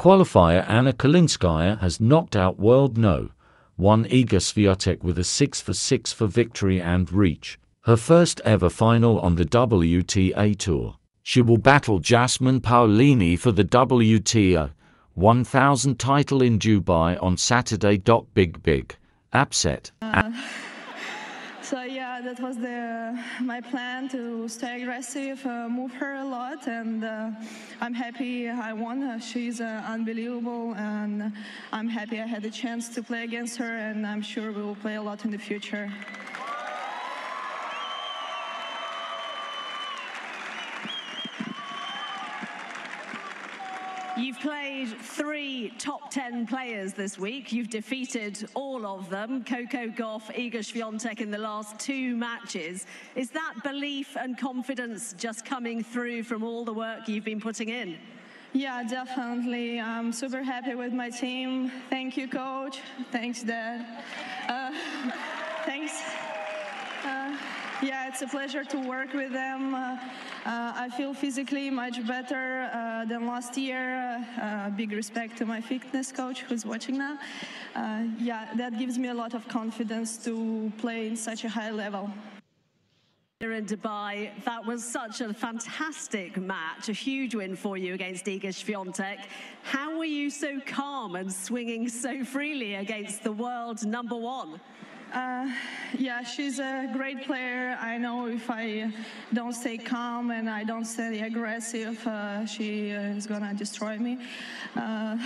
Qualifier Anna Kalinskaya has knocked out world no. 1 Iga Swiatek with a 6 for 6 for victory and reach. Her first ever final on the WTA Tour. She will battle Jasmine Paolini for the WTA 1000 title in Dubai on Saturday. Big Big. Upset. Uh, so yeah, that was the my plan to stay aggressive, uh, move her a lot, and uh, I'm happy I won. She's uh, unbelievable, and I'm happy I had the chance to play against her, and I'm sure we will play a lot in the future. You've played three top 10 players this week. You've defeated all of them, Coco Gauff, Iga Swiatek in the last two matches. Is that belief and confidence just coming through from all the work you've been putting in? Yeah, definitely. I'm super happy with my team. Thank you, coach. Thanks, Dad. Uh, thanks. Uh, yeah, it's a pleasure to work with them. Uh, uh, I feel physically much better uh, than last year. Uh, big respect to my fitness coach who's watching now. Uh, yeah, that gives me a lot of confidence to play in such a high level. Here in Dubai, that was such a fantastic match, a huge win for you against Iga Swiatek. How were you so calm and swinging so freely against the world number one? Uh, yeah, she's a great player. I know if I don't stay calm and I don't stay aggressive, uh, she is gonna destroy me. Uh,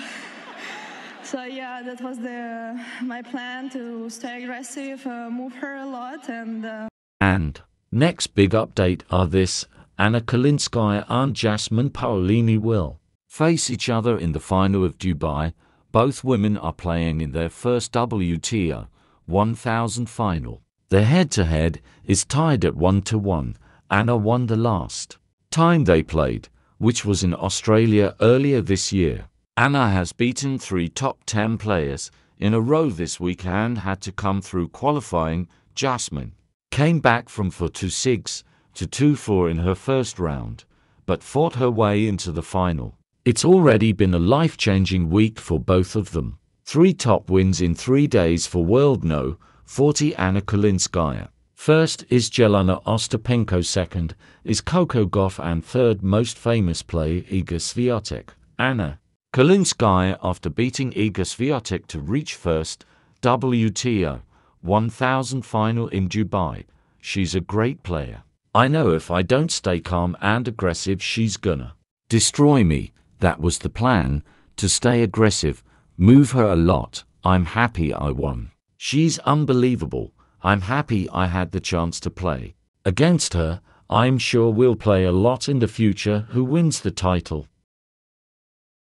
so yeah, that was the my plan to stay aggressive, uh, move her a lot, and. Uh, and next big update are this: Anna Kalinskaya and Jasmine Paolini will face each other in the final of Dubai. Both women are playing in their first WTA 1000 final. The head-to-head is tied at 1 to 1. Anna won the last time they played, which was in Australia earlier this year. Anna has beaten three top 10 players in a row this week and had to come through qualifying. Jasmine came back from 4 to 6 to 2 4 in her first round, but fought her way into the final. It's already been a life-changing week for both of them. Three top wins in three days for World No. 40 Anna Kalinskaya. First is Jelena Ostapenko, second is Coco Gauff, and third most famous play Iga Swiatek. Anna Kalinskaya, after beating Iga Swiatek to reach first WTA 1000 final in Dubai. She's a great player. I know if I don't stay calm and aggressive, she's gonna destroy me. That was the plan, to stay aggressive Move her a lot. I'm happy I won. She's unbelievable. I'm happy I had the chance to play. Against her, I'm sure we'll play a lot in the future who wins the title.